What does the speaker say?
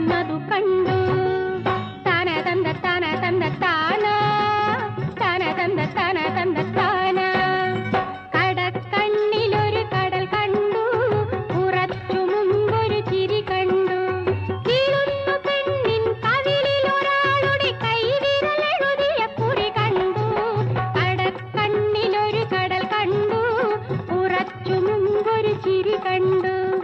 കണ്ടു തന തന്ത തന തന്ത താന. തന തന്ത തന തന്ത താന. കടക്കണ്ണിലൊരു കടൽ കണ്ടു. ഉറച്ചു മുമ്പൊരു ചിരി കണ്ടു. കീഴുന്നു പെണ്ണിൻ കവിളിൽ ഒരാളുടെ കൈവിരലെഴുതിയ കുറി കണ്ടു. കടക്കണ്ണിലൊരു കടൽ കണ്ടു. ഉറച്ചു മുമ്പൊരു ചിരി കണ്ടു.